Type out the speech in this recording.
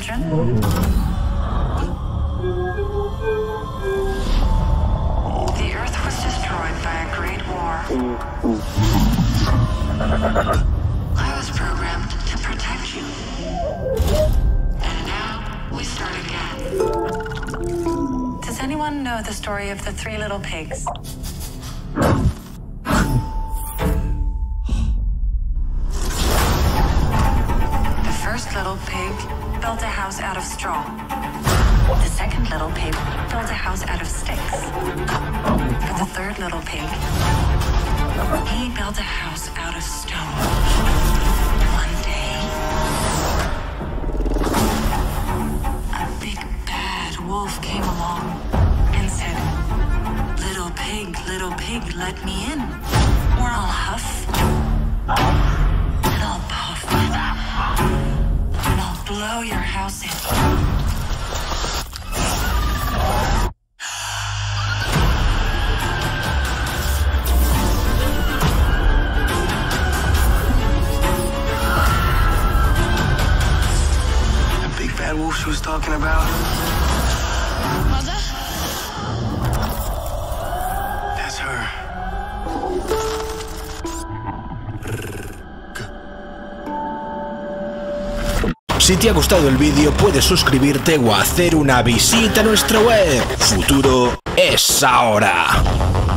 children. The Earth was destroyed by a great war. I was programmed to protect you. And now we start again. Does anyone know the story of the three little pigs? Little pig built a house out of straw. The second little pig built a house out of sticks. But the third little pig, he built a house out of stone. One day, a big bad wolf came along and said, Little pig, little pig, let me in. Or I'll huff blow your house in. The big bad wolf she was talking about. Mother? That's her. Si te ha gustado el vídeo puedes suscribirte o hacer una visita a nuestra web. Futuro es ahora.